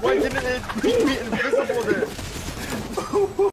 Why didn't it keep me invisible then?